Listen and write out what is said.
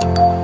you